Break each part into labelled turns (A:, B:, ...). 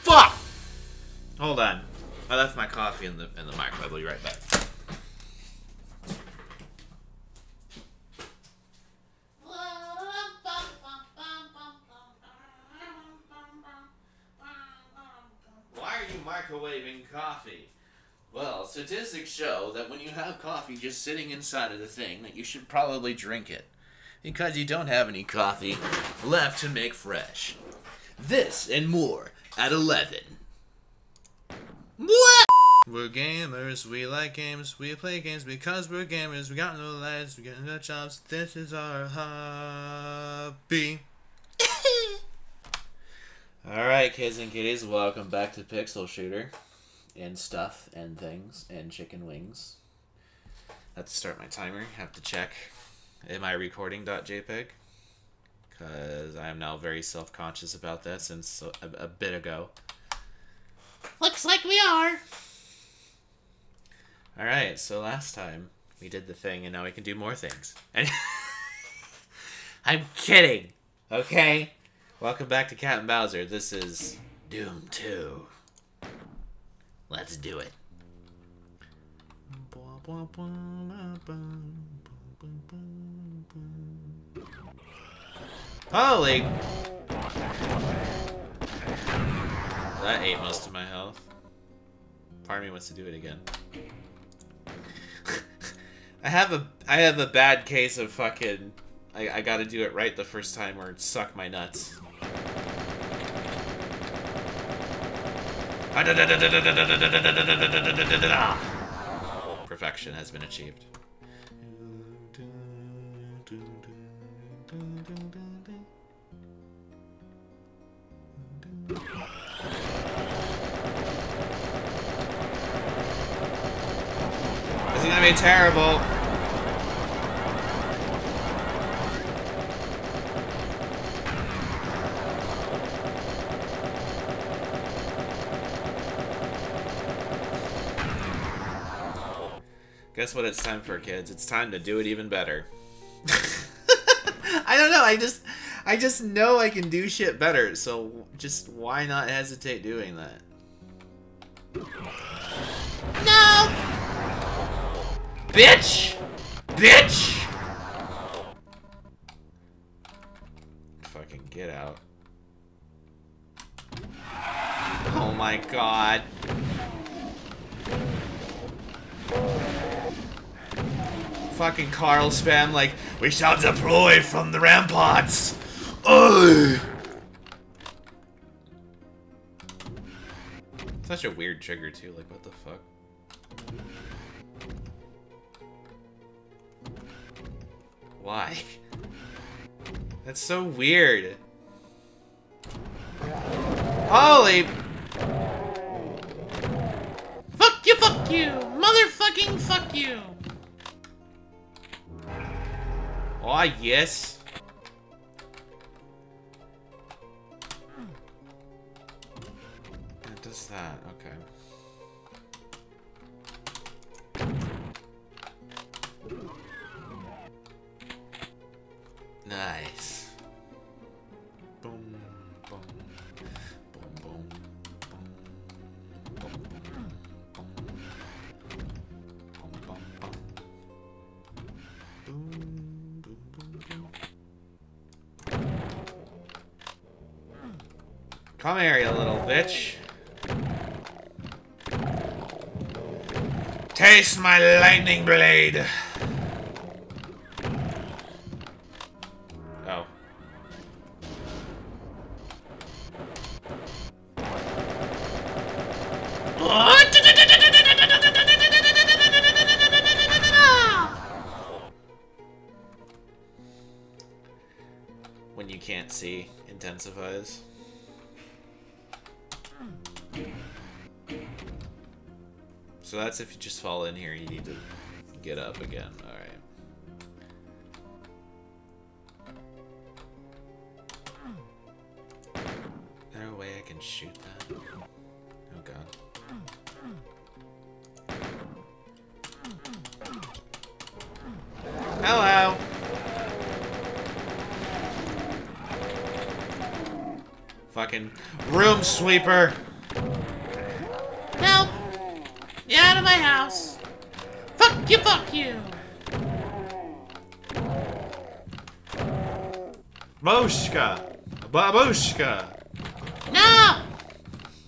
A: Fuck! Hold on. I left my coffee in the in the microwave. I'll be right back. Why are you microwaving coffee? Well, statistics show that when you have coffee just sitting inside of the thing, that you should probably drink it. Because you don't have any coffee left to make fresh. This and more at 11. What? We're gamers, we like games, we play games because we're gamers, we got no lives, we got no jobs, this is our hobby. Alright, kids and kitties, welcome back to Pixel Shooter. And stuff, and things, and chicken wings. have to start my timer, have to check. Am I recording.jpg? Because I am now very self conscious about that since a, a bit ago.
B: Looks like we are.
A: Alright, so last time we did the thing and now we can do more things. And I'm kidding. Okay? Welcome back to CapnBowser. This is Doom 2. Let's do it. Oh, Holy! That ate most of my health. Part me wants to do it again. I have a I have a bad case of fucking I, I gotta do it right the first time or suck my nuts. Perfection has been achieved. Gonna be terrible. Guess what it's time for, kids? It's time to do it even better. I don't know, I just I just know I can do shit better, so just why not hesitate doing that?
B: No!
A: Bitch! Bitch! Fucking get out. Oh my god. Fucking Carl spam like, we shall deploy from the ramparts! Ugh! Such a weird trigger too, like what the fuck? Why? That's so weird. Holy
B: Fuck you, fuck you! Motherfucking fuck you!
A: Oh, yes. It does that, okay. My lightning blade. Oh. When you can't see intensifies. So that's if you just fall in here, you need to get up again. Alright. Is there a way I can shoot that? Oh god. Hello! fucking room sweeper.
B: Of my house! Fuck you, fuck you!
A: Boshka! Babushka!
B: No!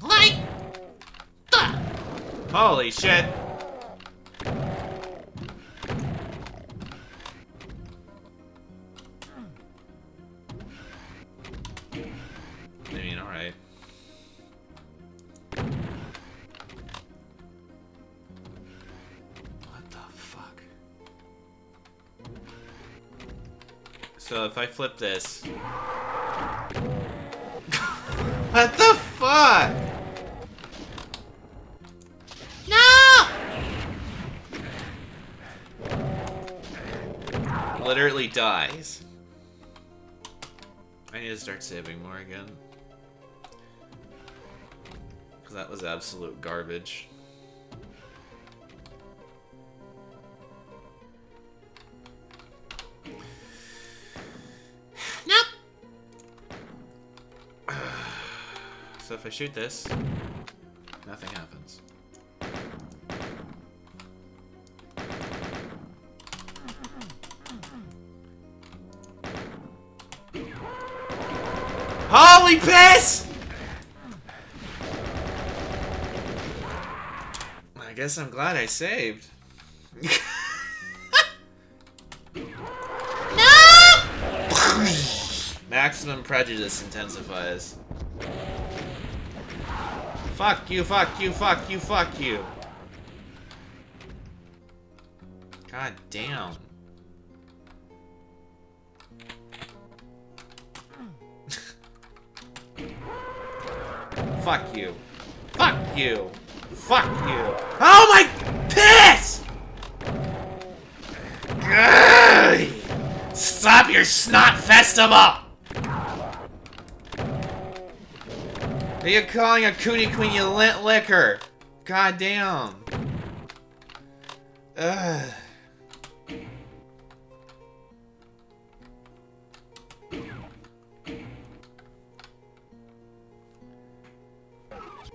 B: Like... The...
A: Holy shit! I flip this... what the fuck?
B: No!
A: literally dies. I need to start saving more again. Because that was absolute garbage. If I shoot this, nothing happens. Holy piss! I guess I'm glad I saved.
B: No!
A: Maximum prejudice intensifies. Fuck you, fuck you, fuck you, fuck you. God damn. fuck you. Fuck you. Fuck you. Oh my piss! Stop your snot festival! Are you calling a cootie queen you lint liquor? God damn. Ugh.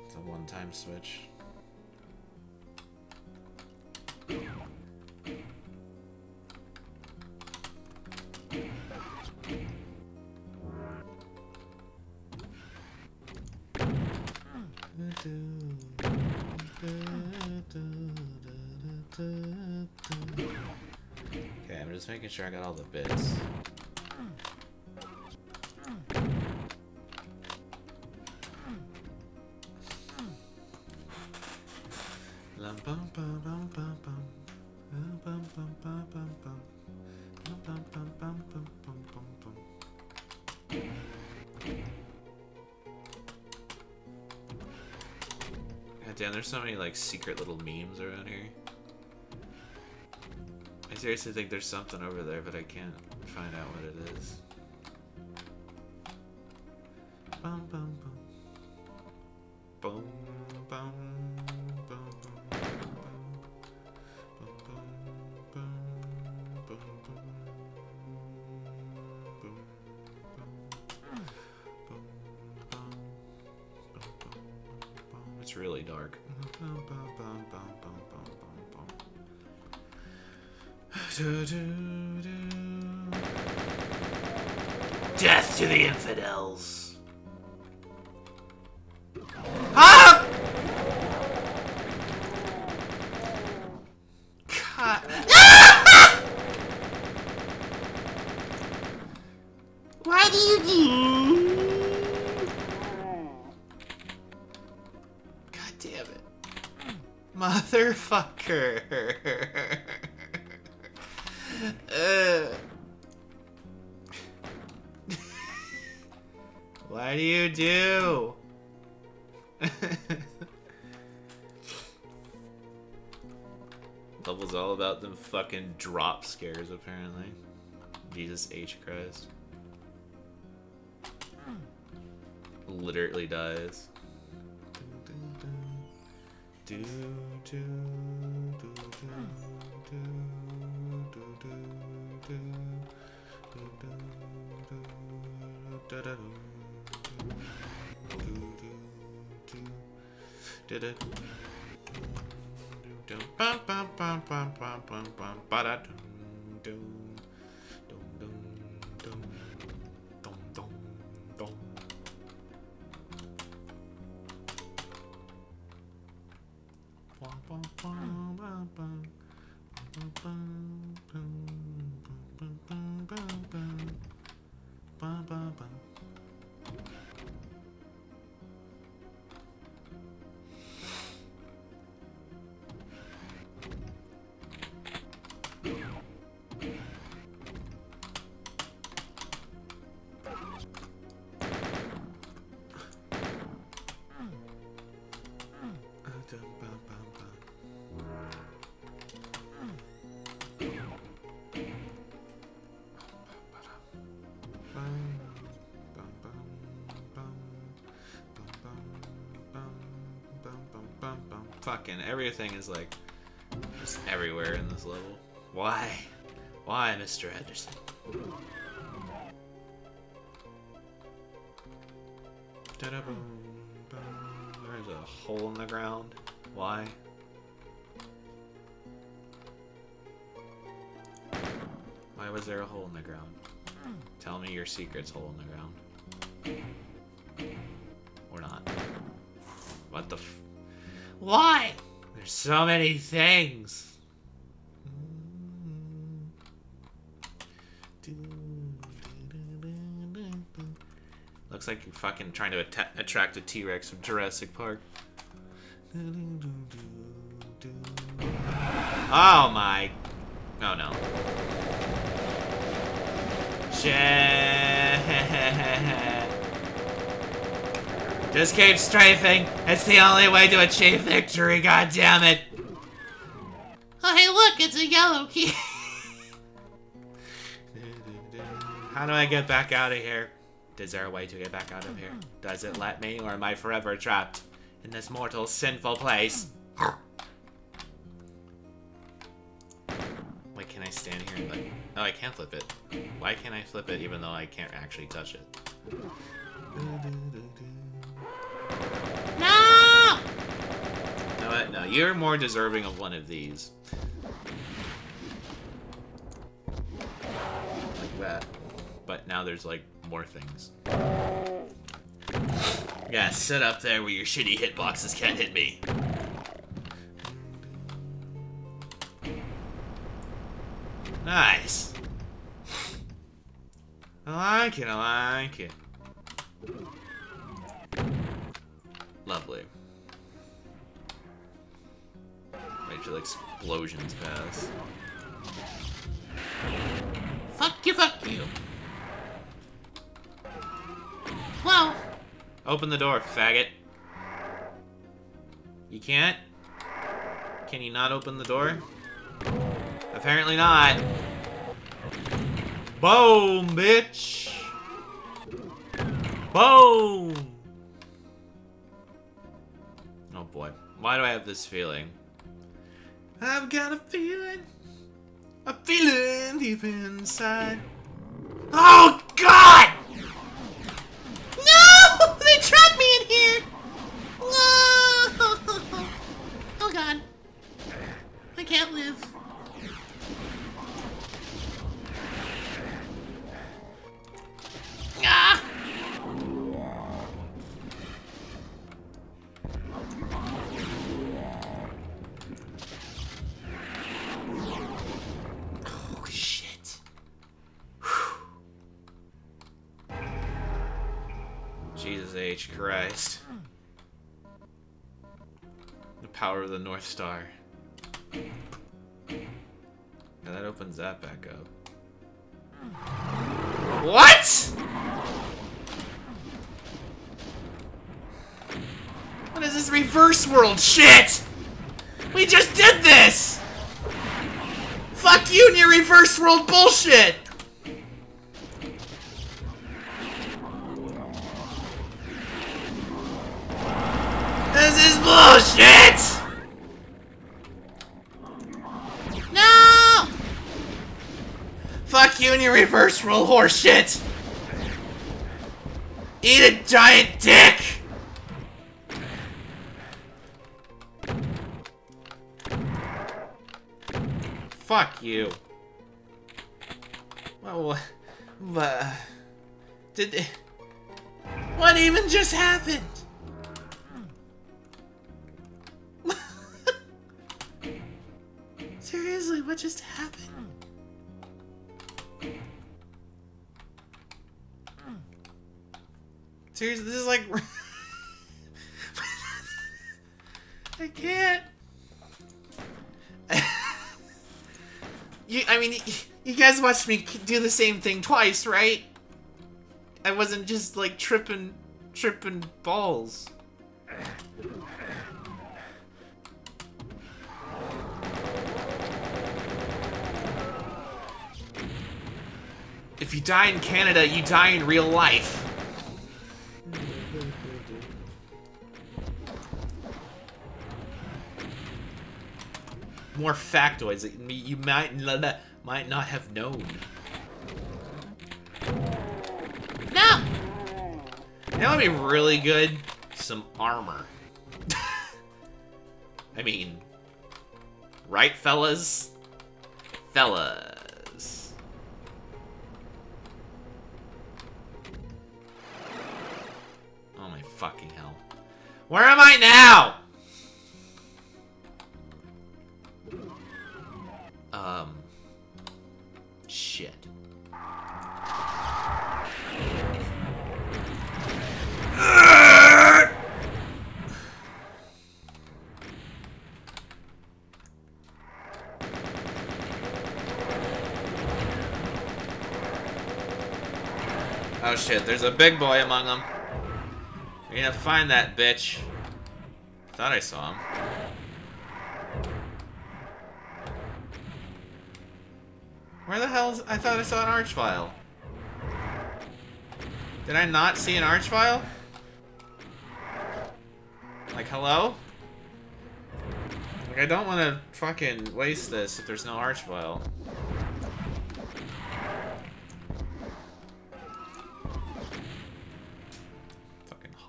A: It's a one-time switch. Making sure I got all the bits. God damn, there's so many like secret little memes around here. I seriously think there's something over there, but I can't find out what it is. Bum bum bum. Bum bum bum bum bum. Bum Do, do, do. Death to the infidels. Ah! God.
B: Why do you do?
A: God damn it. Motherfucker. What do you do? Level's all about them fucking drop scares, apparently. Jesus H. Christ. Literally dies. Do, do, do, do, do, do, do, do, bum, bum. Bum, bum, bum. Fucking everything is like just everywhere in this level. Why? Why, Mr. Anderson? There's a hole in the ground. Why? Why was there a hole in the ground? Hmm. Tell me your secret's hole in the Why? There's so many things. Looks like you're fucking trying to atta- attract a T-Rex from Jurassic Park. Oh my. Oh no. Shit. Just keep strafing. It's the only way to achieve victory, God damn it!
B: Oh, hey, look, it's a yellow key.
A: How do I get back out of here? Is there a way to get back out of here? Does it let me, or am I forever trapped in this mortal, sinful place? Wait, can I stand here and like... Oh, I can't flip it. Why can't I flip it even though I can't actually touch it?
B: no!
A: You know what? No, you're more deserving of one of these. Like that. But now there's like more things. Yeah, sit up there where your shitty hitboxes can't hit me. Nice. I like it, I like it. Lovely. Wait explosions pass.
B: Fuck you, fuck you. Well,
A: Open the door, faggot. You can't? Can you not open the door? Apparently not. Boom, bitch! Boom! Oh boy. Why do I have this feeling? I've got a feeling. A feeling deep inside. Oh god!
B: no! They trapped me in here! No! Oh, God. I can't live.
A: Power of the North Star. And that opens that back up. What? What is this reverse world shit? We just did this! Fuck you and your reverse world bullshit! Oh shit!
B: No!
A: Fuck you and your reverse roll horse shit! Eat a giant dick! Fuck you. Well, but... Did... What even just happened? What just happened? Seriously, this is like I can't. you, I mean, you guys watched me do the same thing twice, right? I wasn't just like tripping, tripping balls. If you die in Canada, you die in real life. More factoids that you might might not have known.
B: No!
A: That would be really good. Some armor. I mean, right, fellas? Fellas. Fucking hell. Where am I now? Um. Shit. Oh shit, there's a big boy among them. We're gonna find that bitch. Thought I saw him. Where the hell's... I thought I saw an archvile. Did I not see an archvile? Like, hello? Like, I don't want to fucking waste this if there's no archvile. Fucking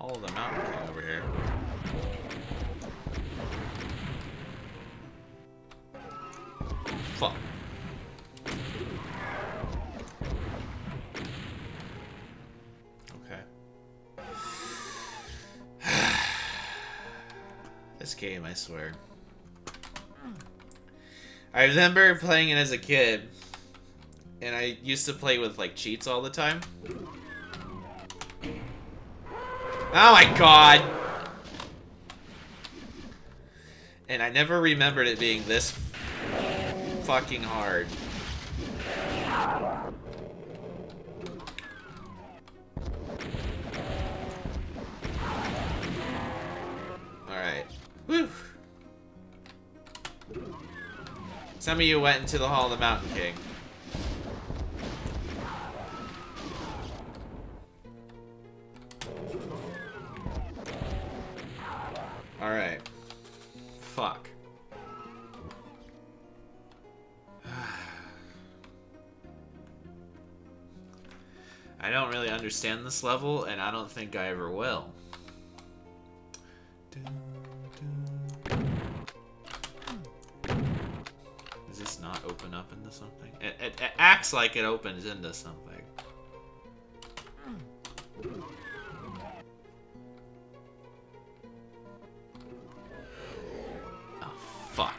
A: Of the Mountain King over here. Fuck. Okay. this game, I swear. I remember playing it as a kid, and I used to play with, like, cheats all the time. Oh my god! And I never remembered it being this fucking hard. Alright. Woo! Some of you went into the Hall of the Mountain King. Understand this level, and I don't think I ever will. Does this not open up into something? It, it, it acts like it opens into something. Oh, fuck.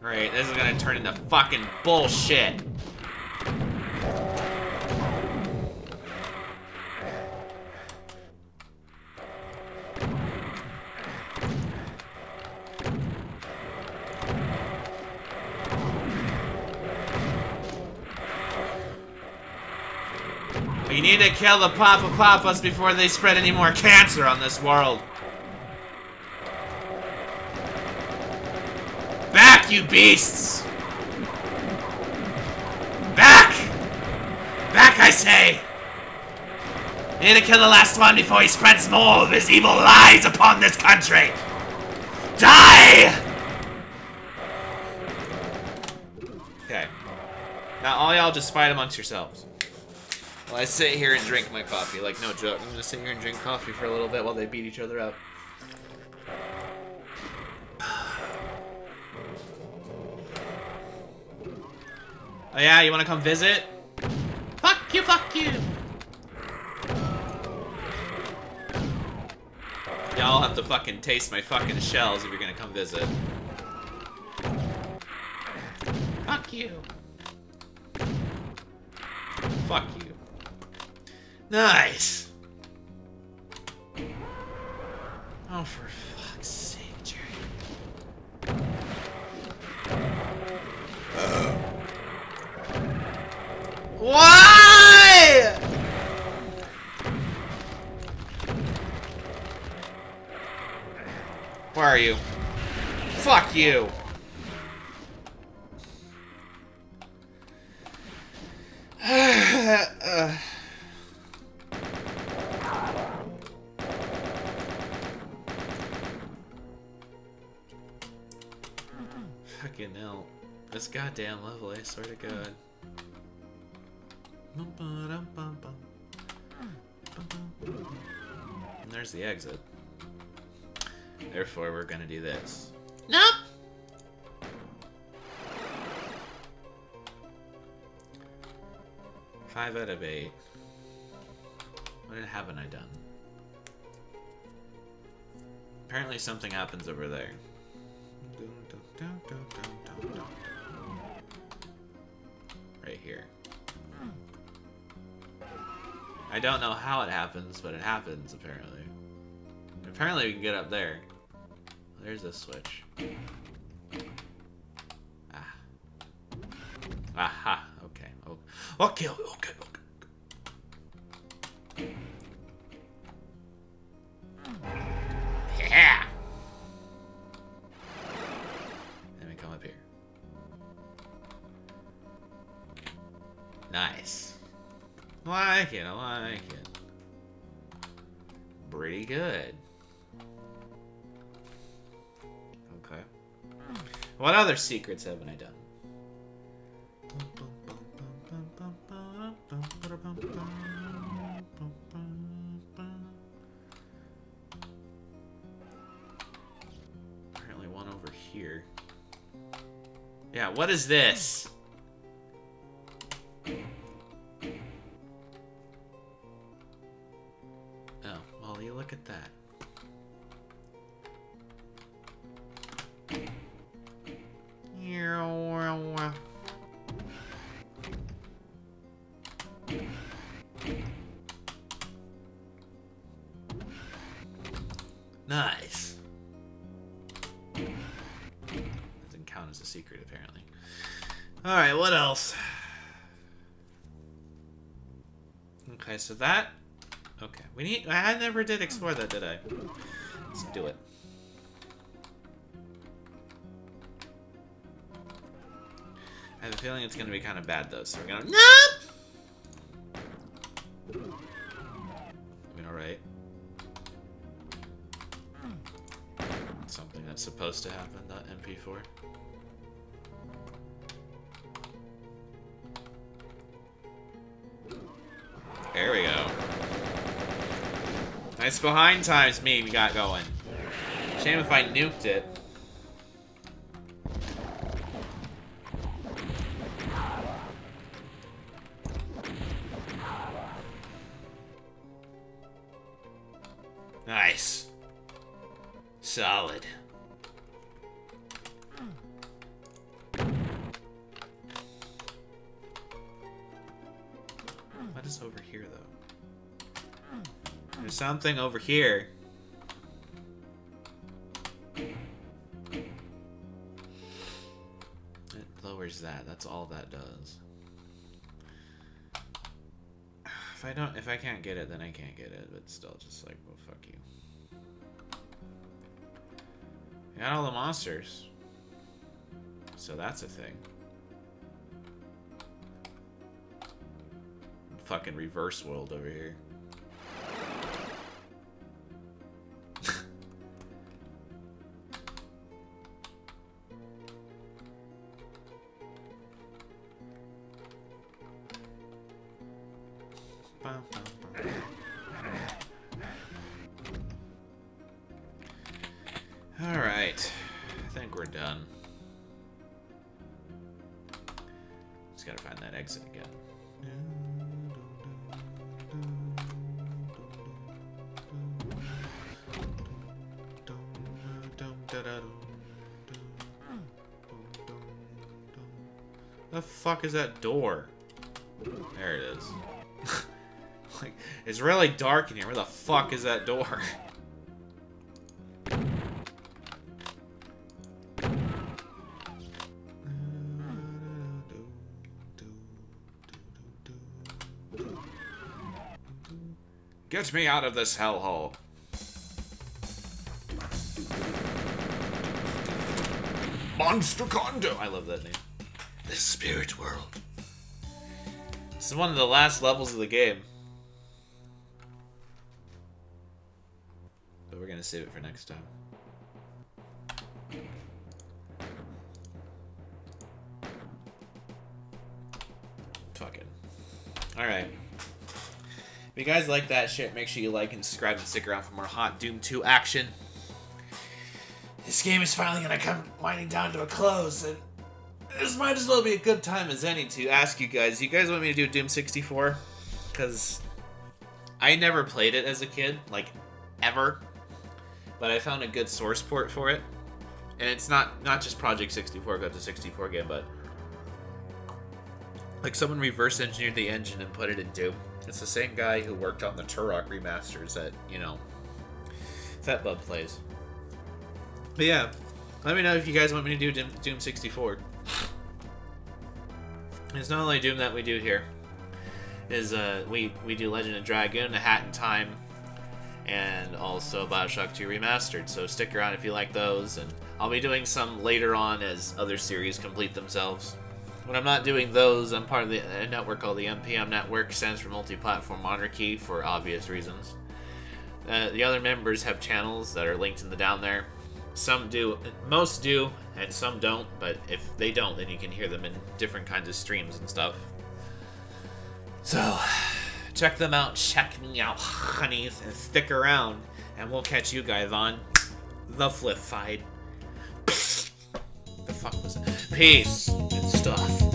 A: Right, this is gonna turn into fucking bullshit. Kill the Papa Papas before they spread any more cancer on this world. Back, you beasts! Back! Back, I say! We need to kill the last one before he spreads more of his evil lies upon this country! Die! Okay. Now all y'all just fight amongst yourselves. I sit here and drink my coffee. Like, no joke. I'm gonna sit here and drink coffee for a little bit while they beat each other up. Oh yeah, you wanna come visit?
B: Fuck you, fuck you!
A: Y'all have to fucking taste my fucking shells if you're gonna come visit.
B: Fuck you.
A: Fuck you. Nice! Oh, for fuck's sake, Jerry. Why? Where are you? Fuck you! Uh, Fucking hell. This goddamn level, I swear to god. And there's the exit. Therefore, we're gonna do this.
B: Nope.
A: Five out of eight. What haven't I done? Apparently something happens over there. Right here. I don't know how it happens, but it happens, apparently. Apparently we can get up there. There's a switch. Ah. Aha, okay. Oh. Okay, okay, Like it, I like it. Pretty good. Okay. What other secrets haven't I done? Apparently one over here. Yeah, what is this? Look at that. I never did explore that, did I? Let's do it. I have a feeling it's gonna be kind of bad, though, so we're gonna... Nope! I mean, alright. Something that's supposed to happen, that MP4. Nice behind times me we got going. Shame if I nuked it. Something over here. It lowers that. That's all that does. If I don't, if I can't get it, then I can't get it. But still, just like, well, fuck you. Got all the monsters. So that's a thing. Fucking reverse world over here. The fuck is that door? There it is. like, it's really dark in here. Where the fuck is that door? Get me out of this hellhole. Monster Condo! I love that name. The spirit world. This is one of the last levels of the game. But we're gonna save it for next time. Alright. If you guys like that shit, make sure you like and subscribe and stick around for more Hot Doom 2 action. This game is finally gonna come winding down to a close, and this might as well be a good time as any to ask you guys. You guys want me to do Doom 64? Because I never played it as a kid, like ever. But I found a good source port for it, and it's not not just Project 64 got the 64 game, but like someone reverse engineered the engine and put it in Doom. It's the same guy who worked on the Turok remasters that you know that Bub plays. But yeah, let me know if you guys want me to do Doom, Doom 64. It's not only Doom that we do here. Is uh we we do Legend of Dragoon, A Hat in Time, and also Bioshock 2 Remastered. So stick around if you like those, and I'll be doing some later on as other series complete themselves. When I'm not doing those, I'm part of the a network called the MPM Network, stands for Multi-Platform Monarchy for obvious reasons. Uh, the other members have channels that are linked in the down there. Some do, most do, and some don't, but if they don't, then you can hear them in different kinds of streams and stuff. So, check them out, check me out, honeys, and stick around, and we'll catch you guys on the flip side. the fuck was it? Peace and stuff.